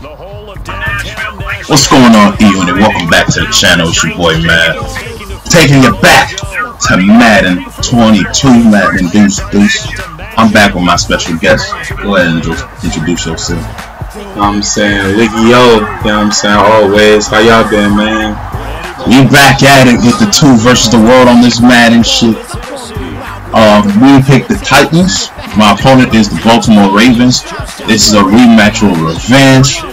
What's going on, E Unit? Welcome back to the channel. It's your boy, Matt. Taking it back to Madden 22, Madden Deuce Deuce. I'm back with my special guest. Go ahead and just introduce yourself. You know I'm saying? Liggy yo, you know what I'm saying? Always. How y'all been, man? We back at it with the two versus the world on this Madden shit. Um, we picked the Titans. My opponent is the Baltimore Ravens. This is a rematch or revenge.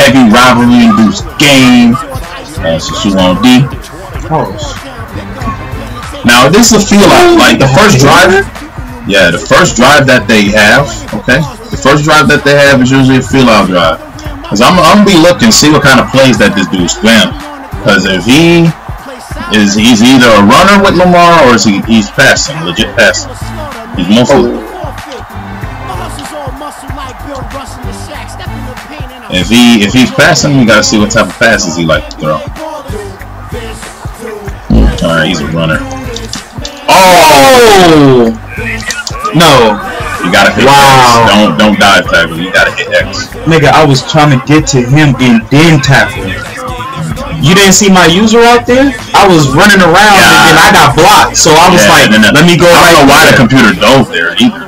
Heavy rivalry induced game. Uh, so she on D. Now this is a feel out. Like the first drive. Yeah, the first drive that they have. Okay, the first drive that they have is usually a feel out drive. Cause I'm, I'm gonna be looking see what kind of plays that this dude's spam. Cause if he is he's either a runner with Lamar or is he he's passing, legit passing. He's mostly if he if he's passing, we gotta see what type of passes he like to throw. Alright, he's a runner. Oh! No. You gotta hit Wow. X. Don't don't dive tackle. You gotta hit X. Nigga, I was trying to get to him and then tackle. You didn't see my user out there? I was running around Yeah. and I got blocked. So I was Yeah, like, then uh, let me go I don't know why the there. computer dove there either.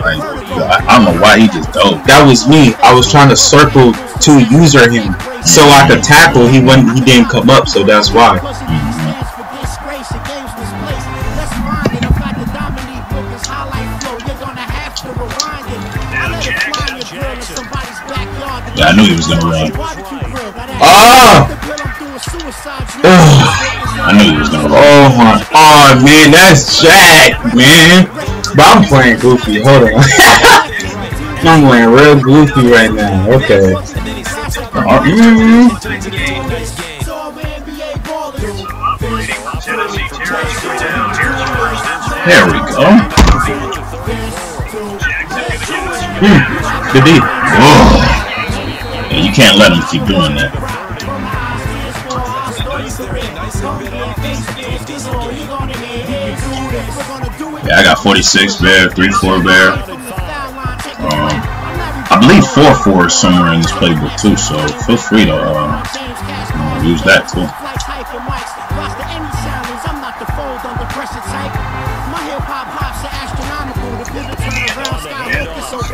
Like, I, don't know why he just dove. That was me. I was trying to circle to user him so I could tackle. He wouldn't. He didn't come up, so that's why. Yeah, I knew he was gonna run. Ah! I knew he was gonna run. Oh my! Oh man, that's Jack, man. But I'm playing goofy. Hold on. I'm playing real goofy right now. Okay. Mhm. There we go. Good D. Oh. Yeah, you can't let him keep doing that. Yeah, I got 46 bear, 3-4 bear. I believe 4-4 is somewhere in this playbook too, so feel free to uh, uh, use that too.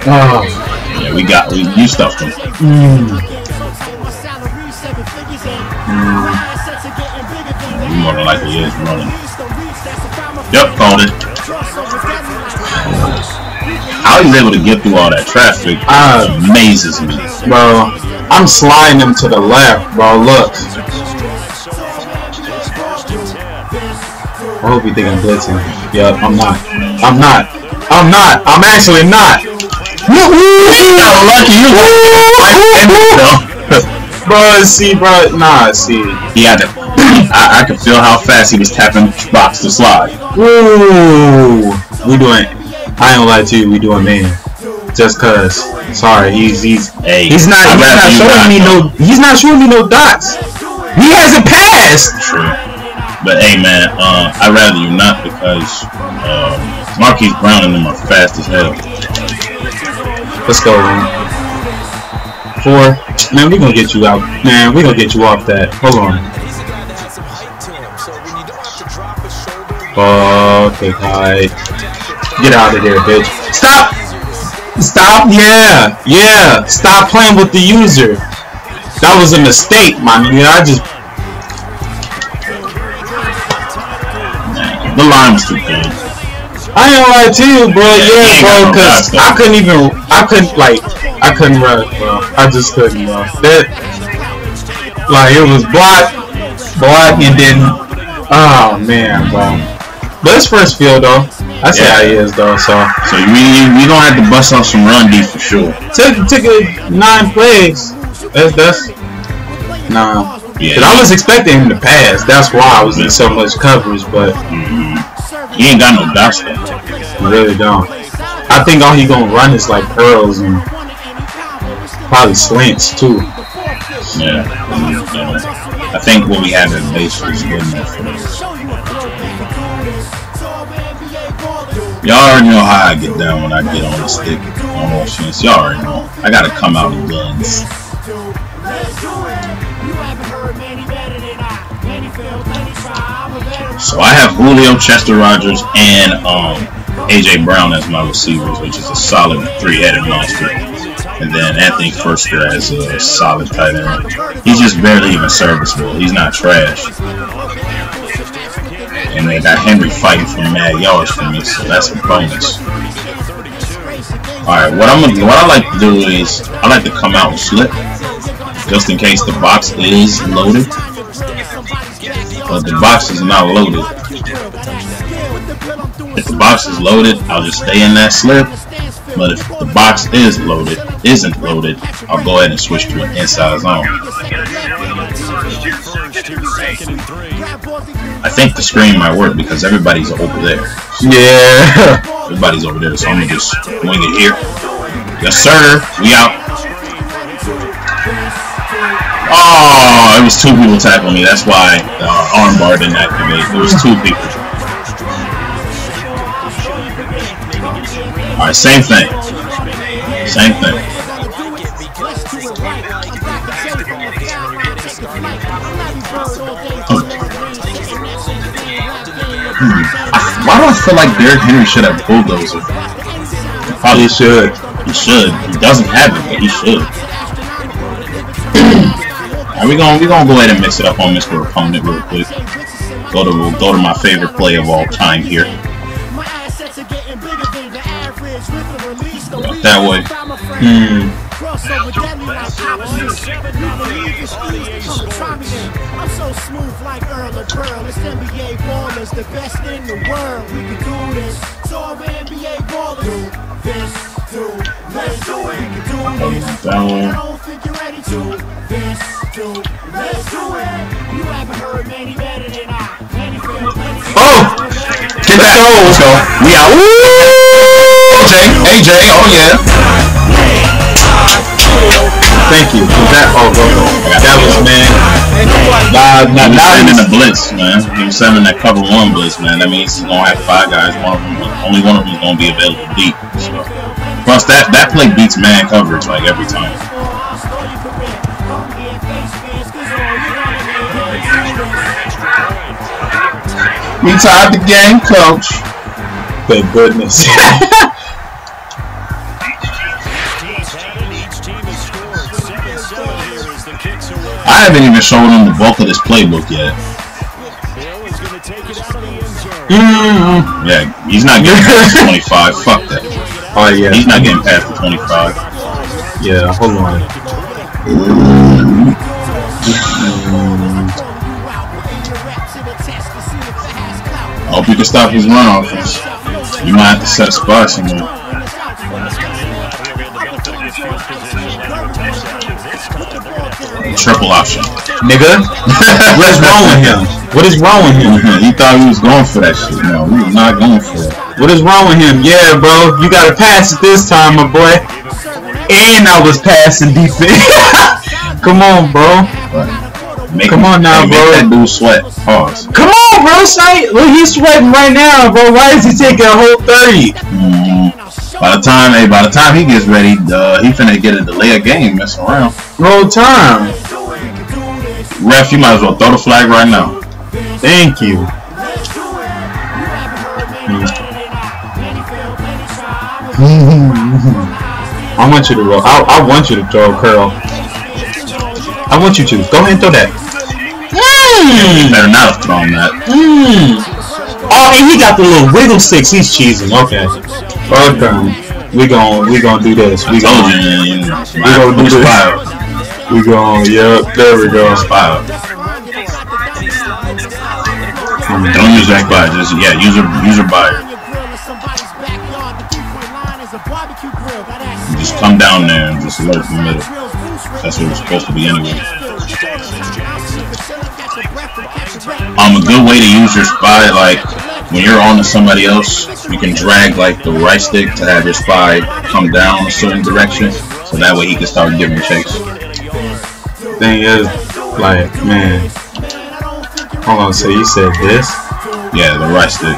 Oh. Yeah, we got we you stuffed him. He more than likely is running. Yep, called it. How he's able to get through all that traffic Ah. amazes me. Bro, I'm sliding him to the left, bro. Look. I hope you think I'm blitzing. Yep, I'm not. I'm not. I'm not. I'm actually not. You got lucky. You got Bro, see, bro. Nah, see. He had to. I, I could feel how fast he was tapping box to slide. Ooh. We doing. I ain't gonna lie to you. We doing man. Just cause. Sorry, he's he's Hey, he's not I'd he's not showing me know. no he's not showing me no dots. He hasn't passed. True. But hey, man, uh, I'd rather you not because uh, Marquise Brown and them are fast as hell. Let's go, man. Four. Man, we gonna get you out. Man, we gonna get you off that. Hold on. Oh, okay, alright. Get out of there, bitch. Stop! Stop! Yeah! Yeah! Stop playing with the user. That was a mistake, my nigga. I just. The line was too big. I ain't lie to you, bro. Yeah, Yeah, bro, cause. I couldn't even. I couldn't, like. I couldn't run, bro. I just couldn't, bro. That. Like, it was block, block, and then. Oh, man, bro. But it's first field, though. That's Yeah. how he is, though, so. So we we gonna have to bust off some run D for sure. Took, took it nine plays. That's, that's. Nah. Yeah. But I was expecting him to pass. That's why I was in so much coverage, but mm-hmm. He ain't got no dots really don't. I think all he gonna run is like curls and probably slants too. Yeah. yeah. I think what we have at base is good enough for this. Y'all already know how I get down when I get on the stick on offense. Y'all already know. I gotta come out in guns. So I have Julio, Chester Rogers, and um, AJ Brown as my receivers, which is a solid three-headed monster. And then Anthony Firkser as a solid tight end. He's just barely even serviceable. He's not trash. And they got Henry fighting for mad yards for me, so that's a bonus. Alright, what I'm gonna what I like to do is I like to come out and slip. Just in case the box is loaded but the box is not loaded. If the box is loaded, I'll just stay in that slip. But if the box is loaded, isn't loaded, I'll go ahead and switch to an inside zone. I think the screen might work because everybody's over there. Yeah. Everybody's over there, so I'm gonna just wing it here. Yes, sir. We out. Oh, it was two people tackling me. That's why the uh, armbar didn't activate. There was two people. Alright, same thing. Same thing. Hmm. Why do I feel like Derrick Henry should have bulldozer? Probably should. He should. He doesn't have it, but he should. Right, we gonna we gonna go ahead and mix it up on Mr. Opponent real quick. Go to go to my favorite play of all time here. Go that way. Hmm. I'm so smooth like Earl of Pearl. It's NBA ballers, the best in the world. We can do this. So NBA ballers. Do this, do, let's do it. We can do this. I don't think you're ready to this do. Let's do it. You haven't heard many better than I. Many feel many. Oh! Get that. Let's go. We out. Woo! AJ, AJ, oh yeah. Thank you. Was that oh? That was man. Nah, nah, nah, in the blitz, man. He was sending that cover one blitz, man. That means he's gonna have five guys. One of them, only one of them is gonna be available deep. So. Plus, that that play beats man coverage like every time. We tied the game, coach. Thank goodness. I haven't even shown him the bulk of this playbook yet. Mm-hmm. Yeah, he's not getting past 25. Fuck that. Oh, yeah. He's not getting past the 25. Yeah, hold on. Hope you can stop his run offense. You might have to set a spot somewhere. Triple option. Nigga. what is wrong with him? What is wrong with him? he thought he was going for that shit. No, we were not going for it. What is wrong with him? Yeah, bro. You gotta pass it this time, my boy. And I was passing defense. Come on, bro. Make Come on now, bro. Make that dude sweat. Pause. Come on, bro. Say, look, he's sweating right now, bro. Why is he taking a whole 30? Mm. By the time, hey, by the time he gets ready, uh, he finna get a delay of game messing around. No time. Ref, you might as well throw the flag right now. Thank you. I want you to roll. I, I want you to throw a curl. I want you to. Go ahead and throw that. Mm. Better not have thrown that. Mm. Oh, and he got the little wiggle sticks. He's cheesing. Okay. Okay. We gon' we gonna do this. We gon' we gonna do this. We gon' yep. There we go. Spot. Don't use that buy. Just yeah. Use your use your buyer. Just come down there and just alert in the middle. That's what it's supposed to be anyway. Um, a good way to use your spy, like when you're on to somebody else, you can drag like the right stick to have your spy come down a certain direction, so that way he can start giving chase. Thing is, like, man, hold on. So you said this? Yeah, the right stick.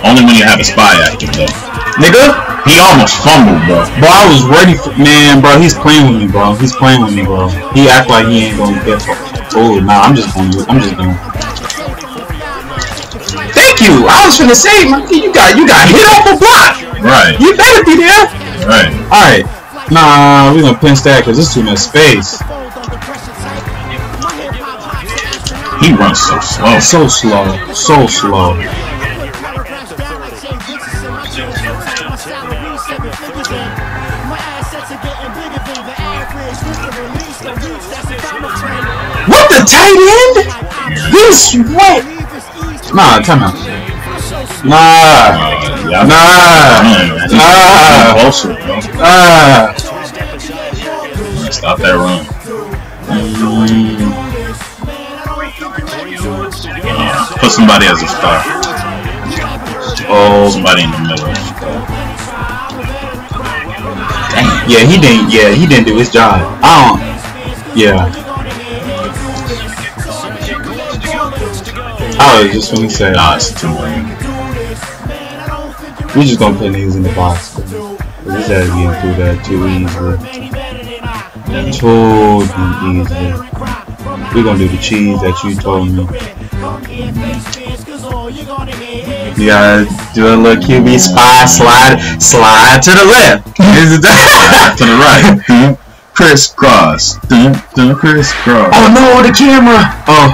Only when you have a spy active though. Nigga, He almost fumbled, bro. bro, I was ready for man, bro. He's playing with me, bro. He's playing with me, bro. He act like he ain't gonna get. Oh, nah, I'm just going. to I'm just gonna. Thank you. I was finna say, you got you got hit off a block. Right, You better be there. right. All right. Nah, we gonna pinch that because there's too much space. He runs so slow. So slow, so slow. What the tight end? He's what? Nah, time out. Nah, nah, nah, bro. nah. Stop that run. Yeah, put somebody as a star. Oh, Somebody in the middle. yeah, he didn't. Yeah, he didn't do his job. Don't. Yeah. I was just gonna say, Nah, it's too late. we just gonna put niggas in the box. This has getting through that too easily. Too easily. We're gonna do the cheese that you told me. You gotta do a little QB spy slide, slide to the left. Is it that? To the right. Crisscross. Crisscross. Oh no, the camera! Oh.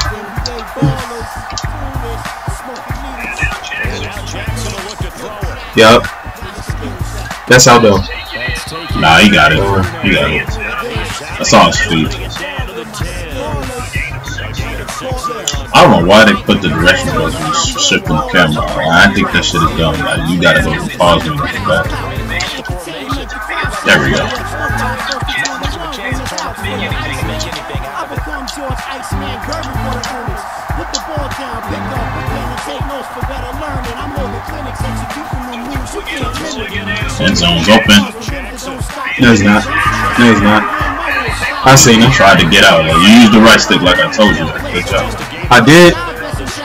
Yep. That's how though. Nah, he got it. He got it. His feet. I don't know why they put the direction button shifting the camera. I think that shit is dumb. Like, you gotta go to pause and back. There we go. End zone's open. No, he's not. No, he's not. I seen him. Tried to get out. Like, you used the right stick like I told you. Good job. I did.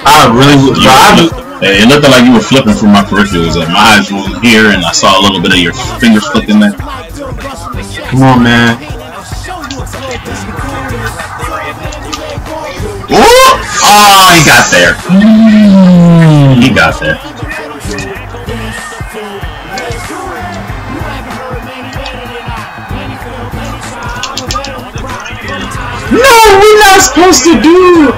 I really. You, I, you- it looked like you were flipping through my peripherals. Like my eyes were here, and I saw a little bit of your fingers flicking there. come on, man. Ooh! Oh, he got there. Mm. He got there. No, we're not supposed to do.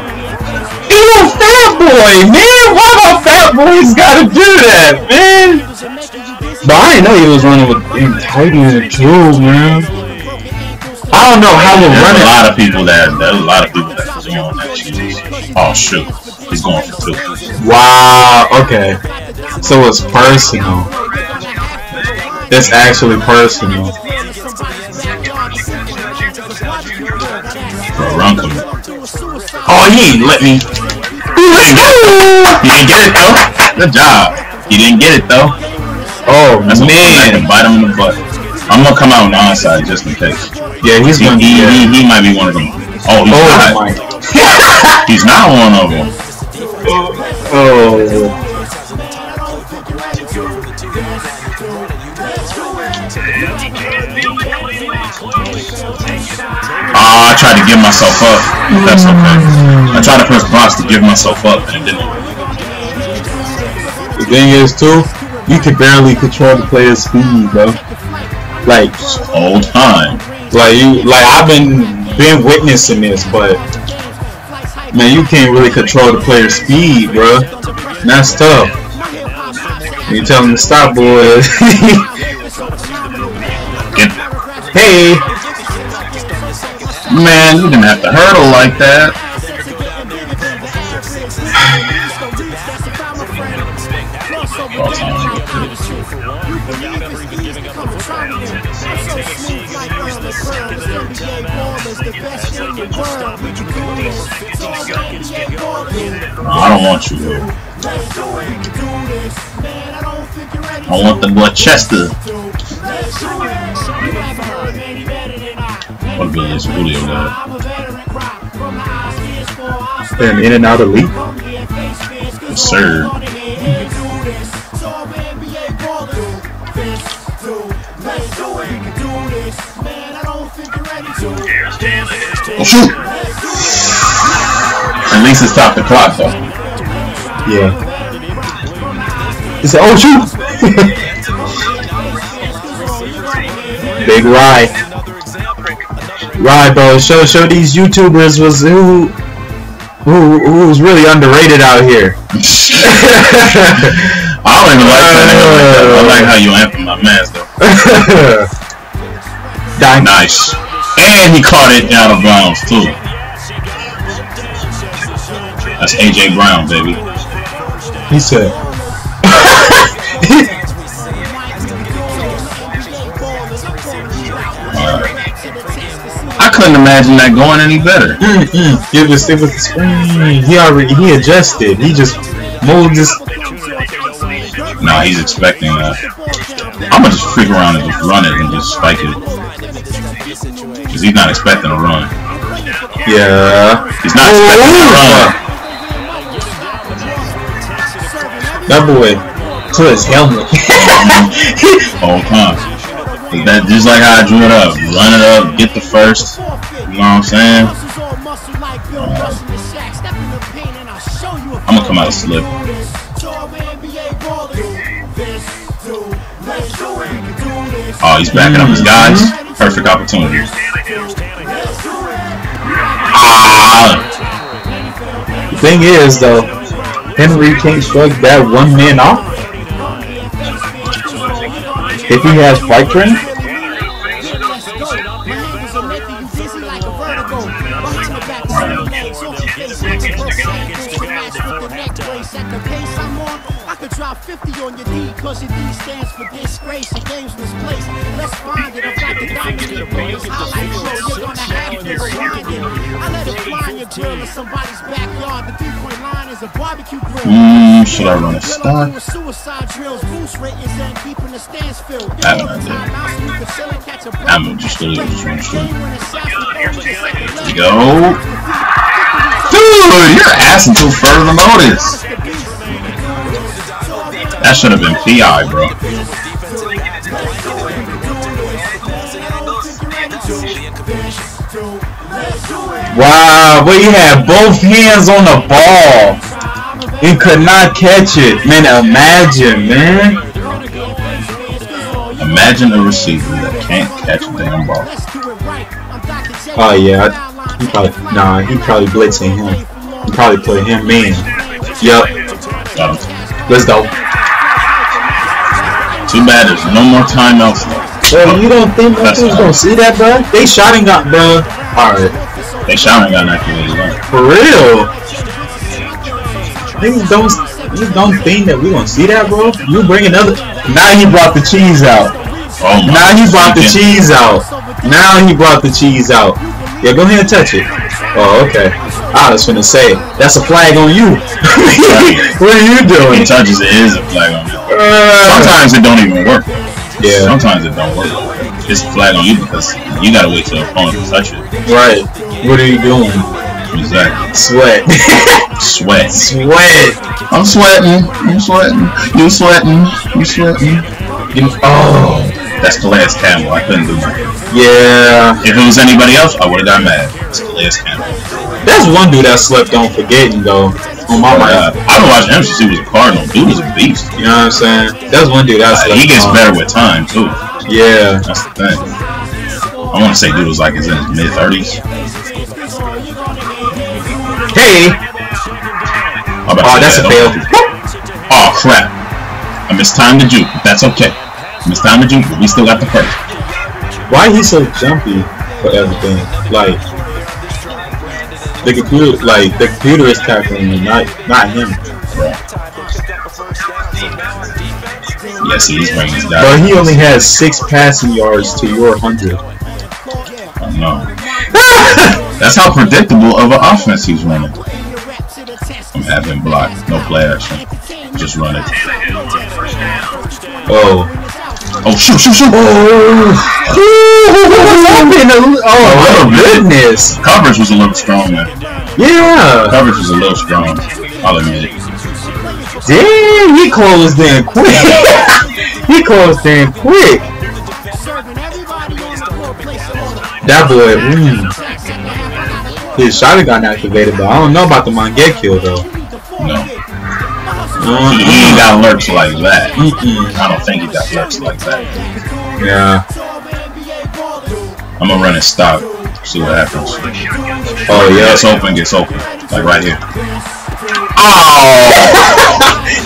Ew, fat boy, man. Why my fat boys gotta do that, man? But I didn't know he was running with in tight end too, man. I don't know how we're There's a lot of people that there's a lot of people that was on that cheese. Oh shoot, he's going for two. Wow. Okay. So it's personal. It's actually personal. For a run. Oh, he ain't let me. Let's go. He didn't get it though. Good job. He didn't get it though. Oh That's man. bite him in the butt. I'm gonna come out on the onside just in case. Yeah, he's He, gonna he, he, he might be one of them. Oh, he's Oh not. He's not one of them. Oh. Oh, I tried to give myself up. That's okay. I tried to press box to give myself up, and it didn't. The thing is too, you can barely control the player's speed, bro. Like, Whole time. like you, like I've been been witnessing this, but man, you can't really control the player's speed, bro. That's tough. You tell him to stop, boys. Get, hey, man, you didn't have to hurdle like that. I don't want you here. I want the boy want to be in now. Been in and out of league? Yes, sir. Oh, shoot! At least it stopped the clock, though. Yeah. It's an oh shoot! Big ride. Rye, bro. Show show these YouTubers was who who who's really underrated out here. I don't even like that that. I like how you anthem my mans though. Nice. And he caught it out of bounds too. That's AJ Brown, baby. He said. couldn't imagine that going any better. Mm-mm. It was it the screen. Mm, he already he adjusted. He just moved his. No, he's expecting uh, that. I'm gonna just freak around and just run it and just spike it. Cause he's not expecting a run. Yeah. He's not expecting a run. That boy to his helmet. Oh, Whole time. That just like how I drew it up. Run it up, get the first. You know what I'm saying? I'm gonna come out of slip. Oh, he's backing up his guys. Perfect opportunity. Ah, the thing is though, Henry can't shrug that one man off. If he has fight training. Grill in somebody's backyard. The three-point line is a barbecue grill. Mm, should I run a stop? Suicide drills, boost ratings, and keeping the stands filled. I have no idea. I'm just gonna just run straight. Here we go. Dude, you're asking too further notice. That should have been PI, bro. Wow, but he had both hands on the ball and could not catch it. Man, imagine, man. Imagine a receiver that can't catch a damn ball. Oh yeah, he probably nah, he probably blitzing him. He probably put him in. Yep. Let's go. Too bad there's no more timeouts though. Bro, you don't think That's nothing's gonna see that, bro? They shot and got, bro. Alright. They shot and got activated. Right? For real? Niggas don't, niggas don't think that we gonna see that, bro? You bring another. Now he brought the cheese out. Oh my. Now he brought the cheese out. Now he brought the cheese out. Yeah, go ahead and touch it. Oh, okay. I was finna say, that's a flag on you. what are you doing? he touches it, it is a flag on you. Uh, Sometimes it don't even work. yeah, Sometimes it don't work. It's a flag on you because you gotta wait till the opponent to touch it. right. What are you doing? Exactly. Sweat. Sweat. Sweat. I'm sweating. I'm sweating. You sweating. You sweating. You, oh, That's Calais Campbell. I couldn't do nothing. yeah. If it was anybody else, I would have got mad. It's Calais Campbell. That's one dude that slept on forgetting though. On my Oh my mind. god. I've been watching him since he was a Cardinal. Dude is a beast. You know what I'm saying? That's one dude that Uh, slept he gets on. better with time too. Yeah. That's the thing. I want to say dude was like is in his mid thirties. Hey. Oh, that's a fail. Oh crap! I missed time to juke. but That's okay. I missed time to juke, but we still got the first. Why he so jumpy for everything? Like the computer, like the computer is tackling him, not not him. Yeah, see, he's bringing his But he only has six passing yards to your hundred. I. That's how predictable of an offense he's running. I'm having blocked, no play action, just run it. Oh. Oh shoot, shoot, shoot! Oh. Oh my goodness. Coverage was a little strong there. Yeah. Coverage was a little strong. I'll admit it. Damn, he closed in quick. he closed in quick. That boy, mm, his shot got activated, but I don't know about the Monget kill though. No. Uh, He, he ain't got lurks like that. Mm-mm. I don't think he got lurks like that. Yeah. I'm gonna run his stock. See what happens. Oh yeah. it's open, gets open. Like right here.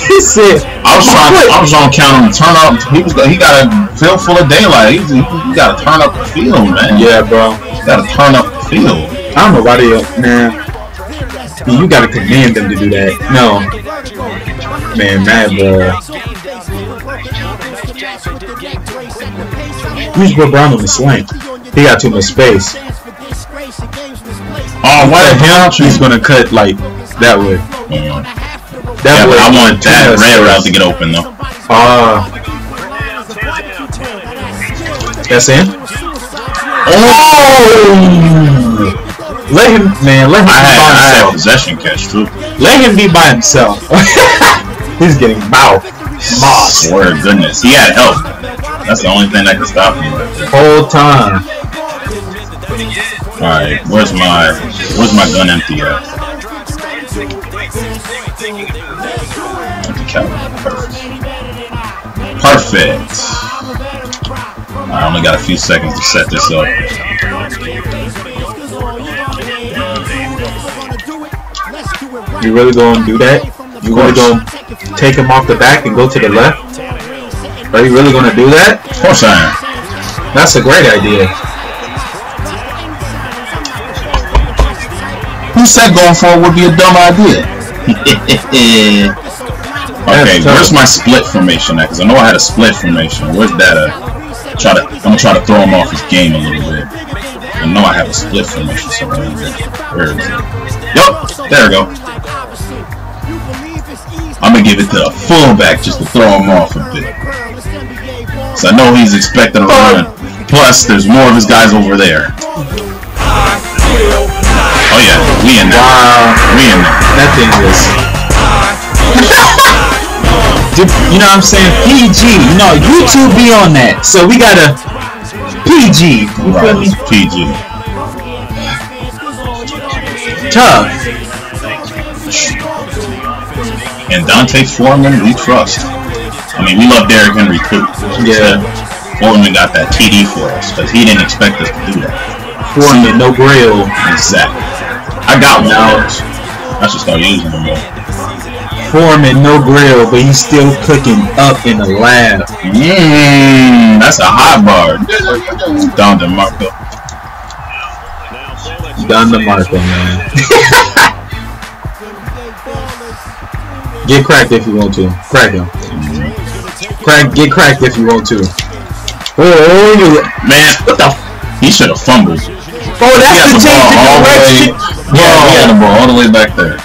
He said, I was trying. I was trying to count him. Turn up. He was. He got a field full of daylight. He, he, he got to turn up the field, man. "Yeah, bro. Got to turn up the field. I don't know why they, man. You gotta command them to do that. No, man, mad, bro. Who's Will Brown on the slant? He got too much space. Oh, what At the hell? him, he's gonna cut like that way. Yeah, That. I want that red route to get open though. Ah. That's in. Oh! Let him, man. Let him I be had, by I had himself. possession catch too. Let him be by himself. He's getting bow. Moss. Swear to goodness, he had help. That's the only thing that could stop right. Whole time. All right, where's my where's my gun empty at? Perfect. I only got a few seconds to set this up. You really gonna do that? You really gonna go take him off the back and go to the left? Are you really gonna do that? Of course I am. That's a great idea. Who said going for it would be a dumb idea? okay, where's my split formation at? Because I know I had a split formation. Where's that at? Try to, I'm gonna try to throw him off his game a little bit. I know I have a split formation somewhere. in there. Where is it? Yup, there we go. I'm gonna give it to the fullback just to throw him off a bit. So I know he's expecting a run. Plus, there's more of his guys over there. Oh yeah, we in there. Wow, We in there. that thing is. You know what I'm saying? PG. You know, YouTube be on that. So we gotta PG. You feel me? PG. Tough. And D'Onta Foreman, we trust. I mean, we love Derrick Henry too. Yeah. Foreman got that TD for us because he didn't expect us to do that. Foreman, no grill. Exactly. I got one Now- I should start using them more. Foreman, no grill, but he's still cooking up in the lab. Mmm, that's a high bar. Don DeMarco. Done the Marco, man. get cracked if you want to. Crack him. Mm-hmm. Crack, get cracked if you want to. Oh, oh, you, Man, what the? F- he should have fumbled. Oh, that's the the change of the way. direction. Yeah, he had Bro, the ball all the way back there.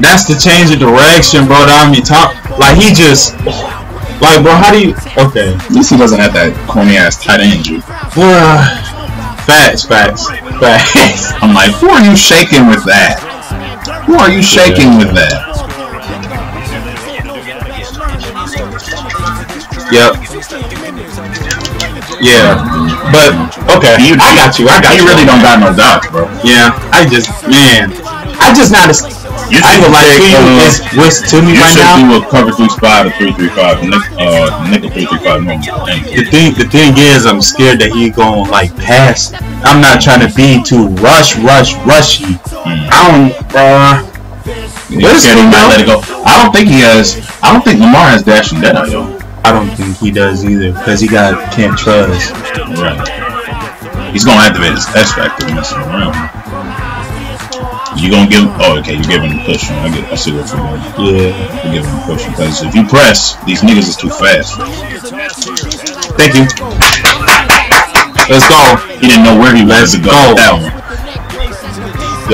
that's the change of direction, bro. That I mean, top, like he just, like, bro, how do you? Okay. At least he doesn't have that corny ass tight end. Juke. facts, facts, facts. I'm like, who are you shaking with that? Who are you shaking with that? Yep. Yeah, but okay, You- I got you. I got He you. really don't got no dots, bro. Yeah, I just man, I just not as You I gonna lie to you. uh, It's what's to me You right should now. do a cover three spot or three three five, uh, nickel three three five normal. The thing, the thing is, I'm scared that he gonna like pass. I'm not trying to be too rush, rush, rushy. I don't, uh, You But scared he might let it go. I don't think he has. I don't think Lamar has dash and dead yo. I don't think he does either because he got can't trust. Right. He's gonna activate his X factor messing around. You gonna give? Oh, okay. You're giving him push. I get. I see what you're doing. Yeah. You're giving him a push because if you press, these niggas is too fast. Thank you. Let's go, He didn't know where he was Let's to go. go. with That one.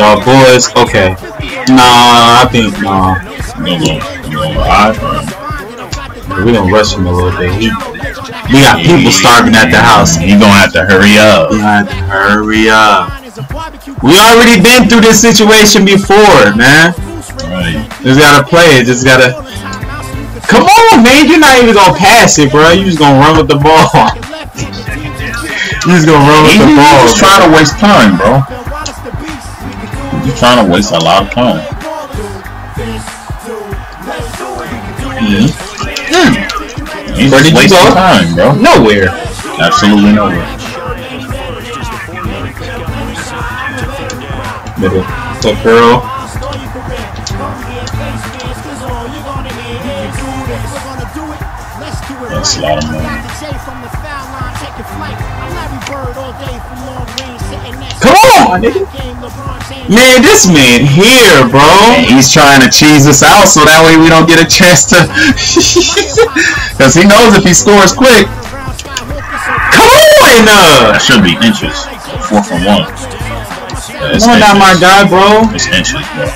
y'all boys. Okay. Nah, I think nah. No, no, gonna go. I'm um, gonna go high. We gonna rush him a little bit. He, we got people starving at the house. He gonna have to hurry up. We have to hurry up. We already been through this situation before, man. Right. Just gotta play it. Just gotta. Come on, man. You're not even gonna pass it, bro. You just gonna run with the ball. He's gonna run with He, the he's ball. just trying to waste time, bro. Now watch the beast. We can do it. He's trying to waste a lot of time. Mhm. He's Where just did you wasting go? time, bro. Nowhere. Absolutely nowhere. Middle. Tough girl. That's a lot of money. Come on, nigga. Man, this man here, bro. He's trying to cheese us out so that way we don't get a chance to. Because he knows if he scores quick, Come on, uh. that should be inches. Four from one. Yeah, Come on, not my guy, bro. It's inches, bro.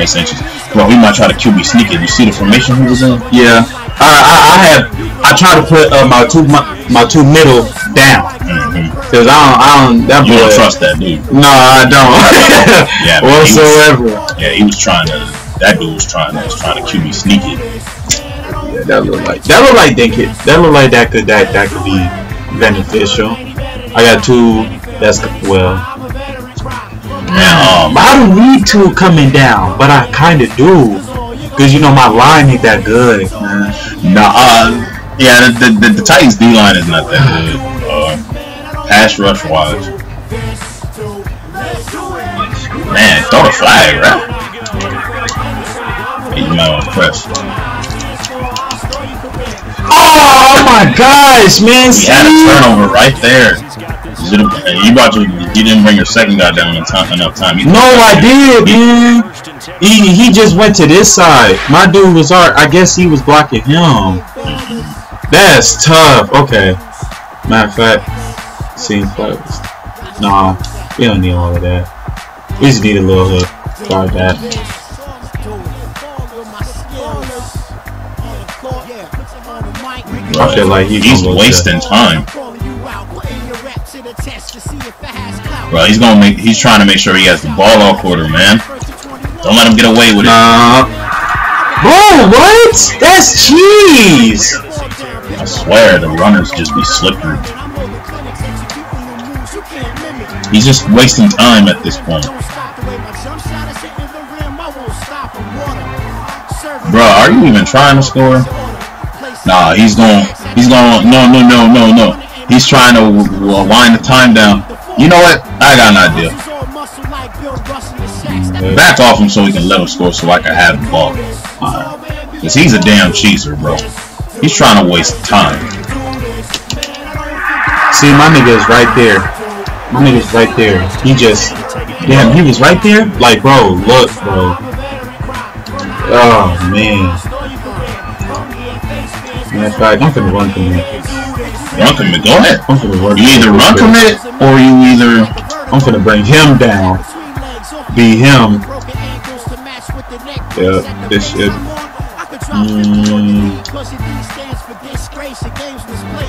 It's inches. Bro, he might try to QB sneak it. You see the formation he was in? Yeah. I, I, I have. I try to put uh, my two my, my two middle down Because I don't I don't that You boy. don't trust that dude. No, I don't. Yeah, but he was- whatsoever. Yeah, he was trying to. That dude was trying to was trying to QB sneak it. Yeah, that look like that look like that could that look like that could that that could be beneficial. I got two. That's well. And um, I don't need two coming down, but I kind of do. Cause you know my line ain't that good, man. nah, uh, yeah, the, the, the, the Titans D line is not that good. Uh, pass rush wise. Man, throw the flag, right? You might want to press. Oh my gosh, man! He had a turnover right there. You brought your, you didn't bring your second guy down in time, enough time. You- No, I did, man. He he just went to this side. My dude was art. I guess he was blocking him. That's tough. Okay. Matter of fact, seems like nah. We don't need all of that. We just need a little hook. Guard that. I feel like he's He's wasting time. Bro, he's gonna make. He's trying to make sure he has the ball all quarter, man. Don't let him get away with it. Nah. Bro, what? That's cheese. I swear, the runners just be slippery. He's just wasting time at this point. Bro, are you even trying to score? Nah, he's going. He's going. No, no, no, no, no. He's trying to w- w- wind the time down. You know what? I got an idea. Back off him so he can let him score so I can have the ball. Because he's a damn cheeser, bro. He's trying to waste time. See, my nigga is right there. My nigga's right there. He just, damn, he was right there. Like, bro, look, bro. Oh man. Matter of fact, I'm finna run commit. Run commit. Go ahead. I'm finna run. You either run commit or you either. I'm finna bring him down. Be him. Yeah, this shit. Mm.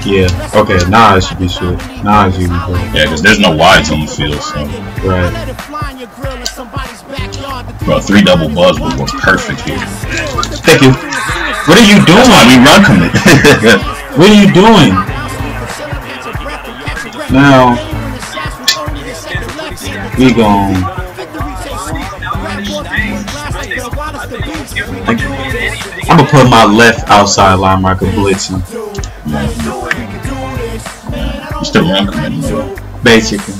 Yeah. Okay. Nah, it should be shit. Should be good. Yeah, because there's no wides on the field, so. Right. Bro, three double buzz would work perfect here. Thank you. What are you That's doing? we run commit. What are you doing? Now we gon' I'm gonna put my left outside line marker blitzing, you still run commit, bro. basically.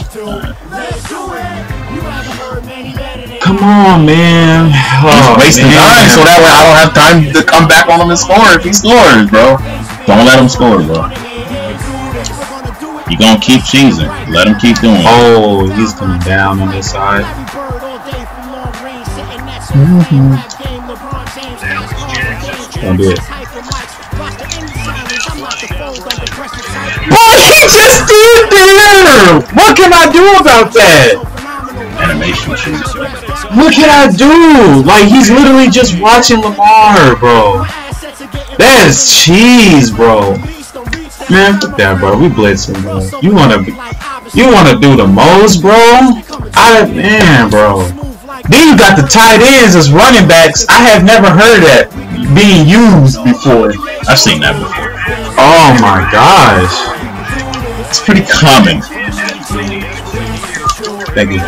Come on, man. Oh, Wasting man. time so that way I don't have time to come back on him and score if he scores, bro. Don't let him score, bro. You gonna keep cheesing. Let him keep doing it. Oh, he's coming down on this side. Mm-hmm. Don't do it. Just stood there! What can I do about that? Animation cheese. What can I do? Like, he's literally just watching Lamar, bro. That is cheese, bro. Man, fuck that, bro. We blitzing, bro. You wanna, be, you wanna do the most, bro? I, man, bro. Then you got the tight ends as running backs. I have never heard that being used before. I've seen that before. Oh my gosh. It's pretty common. You.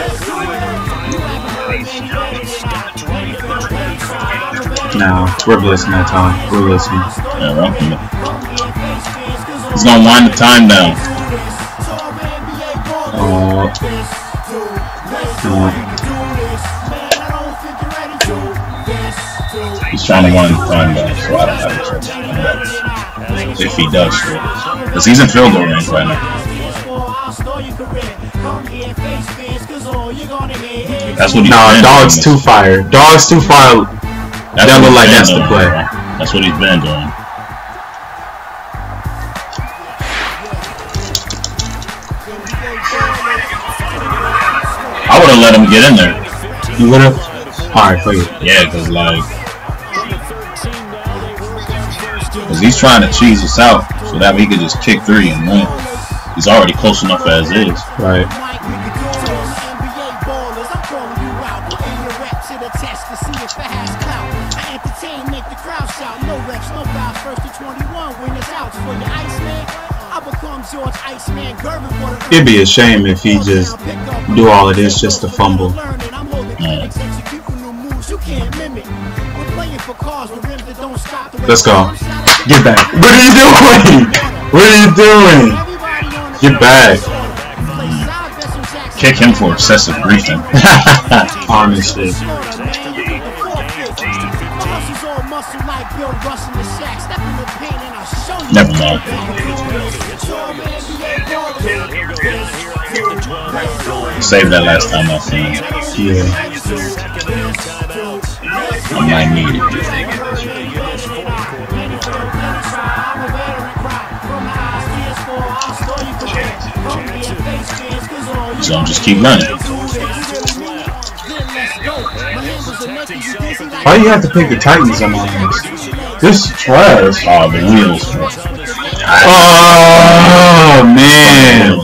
No, we're listening that time. We're listening. Yeah, welcome. He's gonna wind the time down. Uh, He's trying to wind the time down, so he does, because he's in field goal range right now. That's what he's no, been dog's doing. too fire. Dog's too fire. That's that look like that's the play. bro. That's what he's been doing. I would have let him get in there. You would have. All right, fuck it. Yeah, because like, because he's trying to cheese us out so that he could just kick three and win. He's already close enough as is. Right. It'd be a shame if he just do all of this just to fumble. Let's go. Get back. What are you doing? What are you doing? Get back. Kick him for excessive griefing. Honestly. Never mind. Save that last time I seen him. Yeah. I might need it. So I'm just keep running. Why do you have to pick the Titans on my ass? This is trash. Oh, the wheels. Oh man.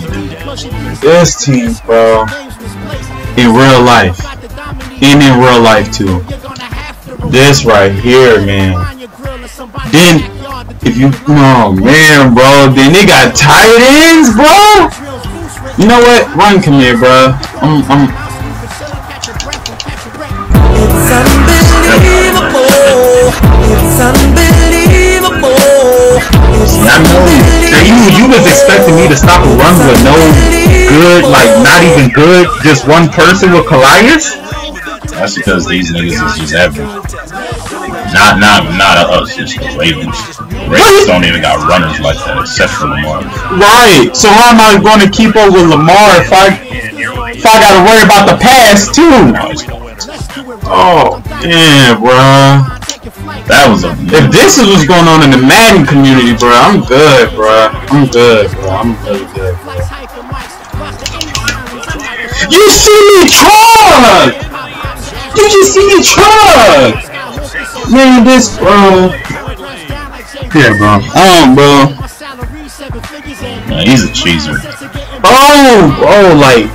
This team, bro. In real life. And in real life too. This right here, man. Then if you oh man, bro, then they got tight ends, bro. You know what? Run, come here, bro. I'm, I'm, It's unbelievable. It's unbelievable. It's I know that you you was expecting me to stop a run with no good, like not even good, just one person with Callias. That's because these niggas is just average. Not, not, not us, just the Ravens. Ravens don't even got runners like that, except for Lamar. Right. So how am I going to keep up with Lamar if I if I got to worry about the pass too? No, he's going. Oh, yeah, bro. That was a If this is what's going on in the Madden community, bro, I'm good, bro. I'm good, bro. I'm really good. You see me truck! You just see me truck! Man, this, bro. Yeah, bro. Um, bro. man, he's a cheeser. Oh, oh, like,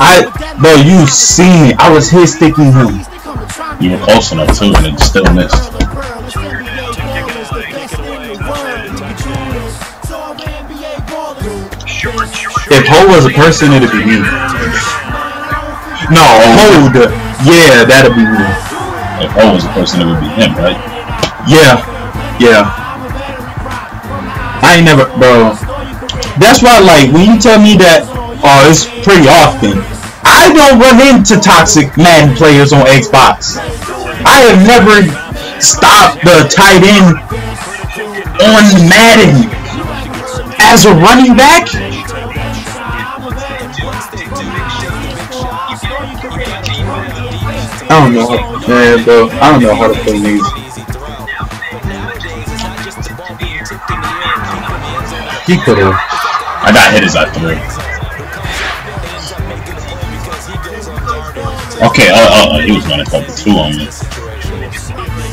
I, bro, you seen. I was hit sticking him. You were close enough too, and it still missed. If Ho was a person, it'd be me. No, Hold. Yeah, that'd be me. If O was a person, it would be him, right? Yeah, yeah. I ain't never, bro. That's why, like, when you tell me that, oh, it's pretty often. I don't run into toxic Madden players on Xbox. I have never stopped the tight end on Madden as a running back. I don't know, man, bro. I don't know how to play these. He could have. I got hit as I threw. Okay, uh, uh, uh, he was gonna cover two on me.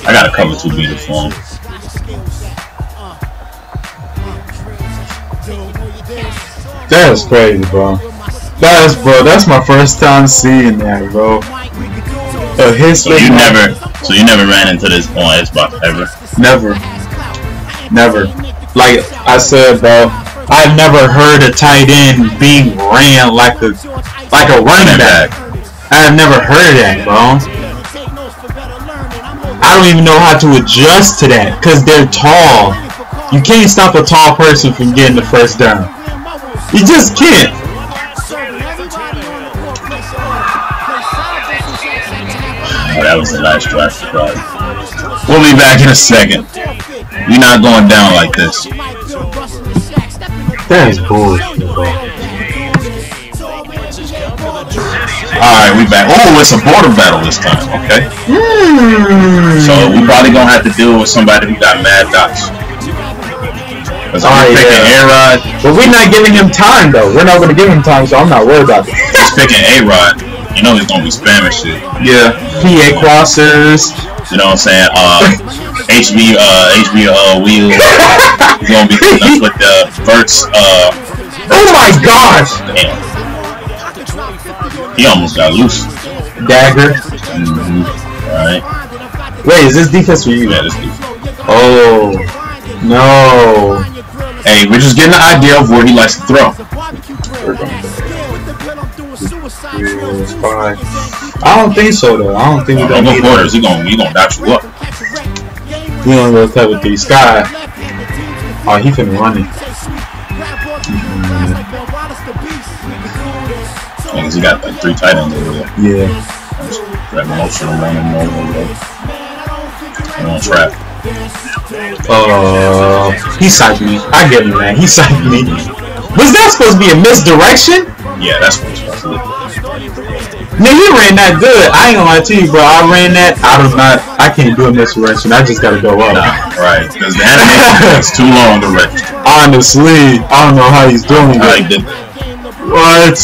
I got a cover two beater for him. That's crazy, bro. That's bro. That's my first time seeing that, bro. Uh, his So you never, so you never ran into this on Xbox ever. never, never. like I said, bro, I've never heard a tight end being ran like a like a running back. I've never heard that, bro. I don't even know how to adjust to that because they're tall. You can't stop a tall person from getting the first down. You just can't. That was the last drive for Pride. We'll be back in a second. You're not going down like this. That is bullshit, bro. Alright, we back. Oh, it's a border battle this time, okay? So we probably gonna have to deal with somebody who got mad dots. Cause I'm Oh, picking yeah. A-Rod, But we're not giving him time though. We're not gonna give him time, so I'm not worried about it. he's picking A-Rod. You know he's gonna be spamming shit. Yeah. PA crossers. You know what I'm saying? Uh, HB, uh, HB, uh, wheel. He's gonna be hitting us with the Verts, uh, Oh my gosh! damn. He almost got loose. Dagger. Mm-hmm. Alright. Wait, is this defense for you? Yeah, this dude. Oh. No. Hey, we're just getting an idea of where he likes to throw. It's fine. I don't think so though. I don't think Don't gonna go need quarters. He gonna, he gonna dot you up. We don't go with three sky. Oh, he finna run it. Yeah, 'cause he got like three tight ends over there. Yeah. Grab motion and run him over there. And on trap. Uh, he psyched me. I get him, man. He psyched me. Was that supposed to be a misdirection? Yeah, that's what it's supposed to do. Man, he ran that good. I ain't gonna lie to you, bro. I ran that. I do not. I can't do a misdirection. I just gotta go up. Nah, right. Because the animation takes too long to register. Honestly, I don't know how he's doing it. did What?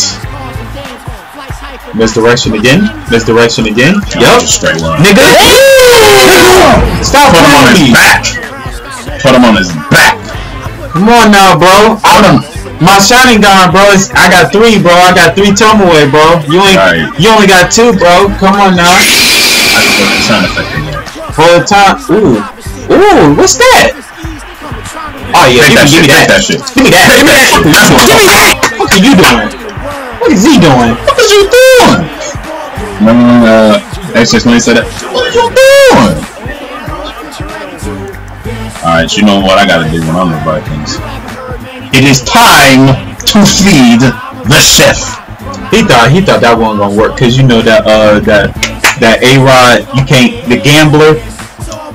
Misdirection again? Misdirection again? Yup. Just straight run. Nigga. Stop Put him on his me. back. Put him on his back. Come on now, bro. I done, my shining gone, bro. It's, I got three, bro. I got three tum away, bro. You ain't. Right. You only got two, bro. Come on now. I just put the sound effect in there. Whole time. Ooh. Ooh. What's that? Oh yeah. Take Give me, that give shit. me that. that shit. Give me that. Give me that. That's what Give me that. What are you doing? What is he doing? What is you doing? Remember when uh, X6 when he said that? What are you doing? Alright, you know what I gotta do when I'm the Vikings. It is time to feed the chef. He thought he thought that wasn't gonna work because you know that uh that that A Rod you can't the gambler.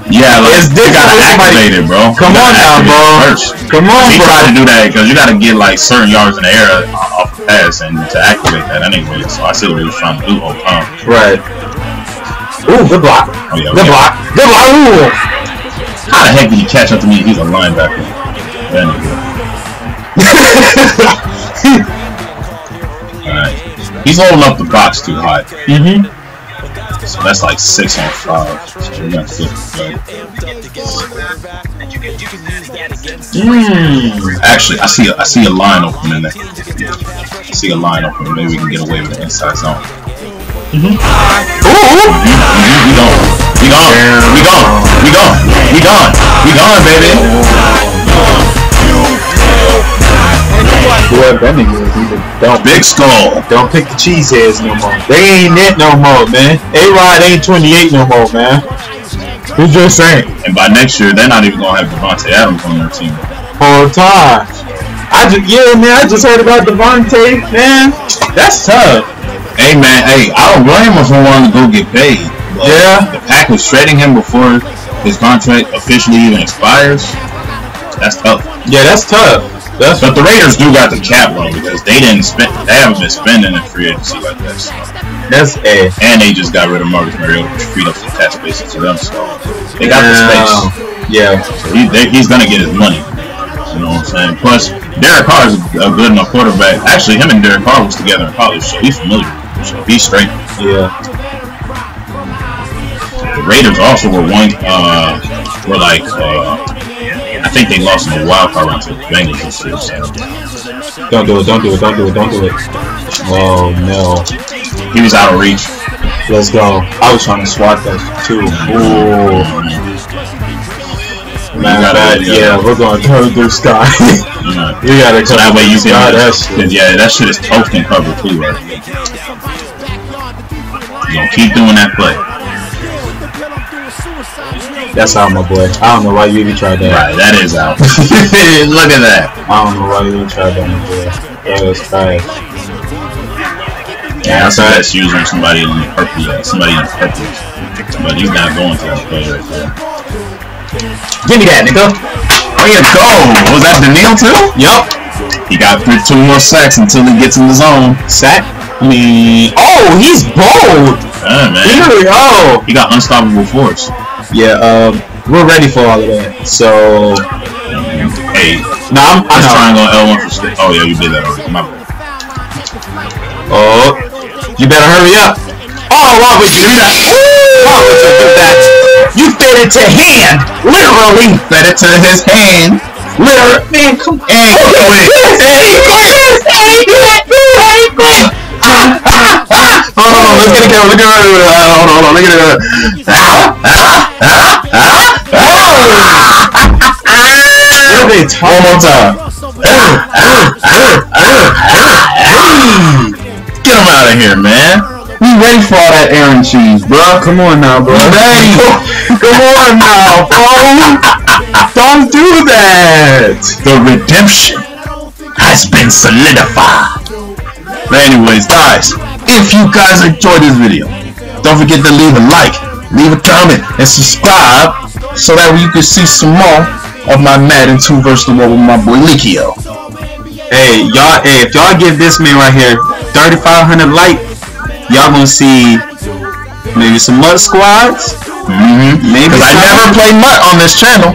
Yeah, like, It's you gotta activate it, bro. Come on now, bro. First. Come on, He bro. tried to do that because you gotta get like certain yards in the air off the pass and to activate that anyway. So I see what he was trying to do the whole time. Right. Ooh, good block. Oh, yeah, good block. Good block. Ooh. How the heck did he catch up to me? He's a linebacker. That nigga. Alright. He's holding up the box too high. mhm. So that's like six on five. So we're gonna Mm. Actually, I see a, I see a line open in there. I see a line open. Maybe we can get away with the inside zone. Ooh. We gone. We gone. We gone. We gone. We gone. We gone, baby. Whoever that nigga is, he just don't Big skull. don't pick the cheeseheads no more. They ain't it no more, man. A Rod ain't 28 no more, man. Who's just saying? And by next year, they're not even gonna have Davante Adams on their team. Whole time. I just yeah, man. I just heard about Davante, man. That's tough. Hey man, hey, I don't blame him for wanting to go get paid. But Yeah. The pack was trading him before his contract officially even expires. That's tough. Yeah, that's tough. That's But the Raiders do got the cap room because they didn't spend, they haven't been spending in free agency like that. So. that's a. And they just got rid of Marcus Mariota, which freed up some cap space to them. So they got the space. Yeah. So he, they, he's gonna get his money. You know what I'm saying? Plus, Derek Carr is a good enough quarterback. Actually, him and Derek Carr was together in college, so he's familiar. So he's straight. Yeah. The Raiders also were one, uh, were like, uh, think they lost in the wild card round to the Bengals this year. So Don't do it. Don't do it. Don't do it. Don't do it. Oh no. he was out of reach. Let's go. I was trying to swat that two. Ooh. Of gotta, fact, yeah. yeah, we're going to turn through sky. You know. we gotta So that way you can, that shit. yeah, that shit is toasting cover too, right? You gonna keep doing that play. That's out, my boy. I don't know why you even tried that. Right, that is out. Look at that. I don't know why you even tried that, my boy. That was trash. Yeah, that's that's using somebody in the purple. Yeah, somebody in the purple. But he's not going to that play right there. Give me that, nigga. Oh yeah, go! Was that Daniil too? Yup. He got through two more sacks until he gets in the zone. Sack. I mean, oh, he's bold. Yeah, man. Really? Oh. He got unstoppable force. Yeah. Um, we're ready for all of that. So, Hey, no, I'm, I let's know. triangle L1 for stick. Oh yeah, you did that already. My bad. Oh, you better hurry up. Oh, why would you do that? Why would you do that? You fed it to hand, literally. Fed it to his hand. Literally, man, come on. Hey, quick. Hold on, let's get it going. Look at it. Hold on, hold on. Look at it. What are they One more time. Get him out of here, man. We ready for all that Aaron cheese, bro. Come on now, bro. Ready? Come on now, bro. Don't do that. The redemption has been solidified. But anyways, guys, if you guys enjoyed this video, don't forget to leave a like, leave a comment, and subscribe so that you can see some more of my Madden 2 versus the world with my boy Likio. Hey, y'all. Hey, if y'all give this man right here 3,500 like, y'all gonna see maybe some MUT squads. Mm-hmm. Maybe Because I never play MUT on this channel.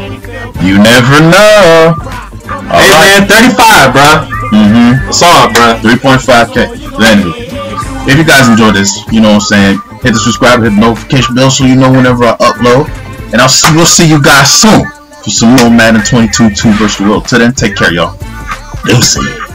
You never know. Hey man, 35, bro. Mm-hmm. What's up, bro? 3.5k. Anyway, if you guys enjoyed this, you know what I'm saying, hit the subscribe, hit the notification bell so you know whenever I upload. And I'll see, we'll see you guys soon for some more Madden 22 2 versus the world. Till then, take care, y'all. Deuces.